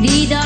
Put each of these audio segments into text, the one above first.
Vida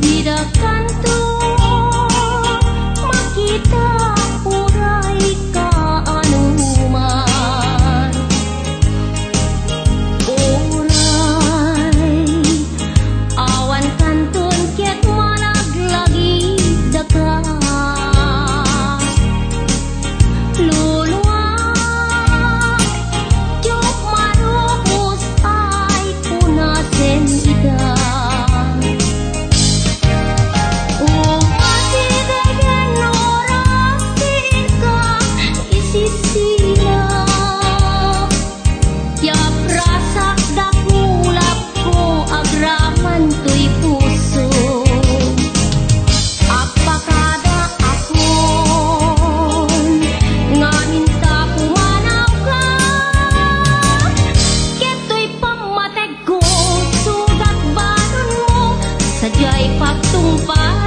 你的。sadya'y pagtumpa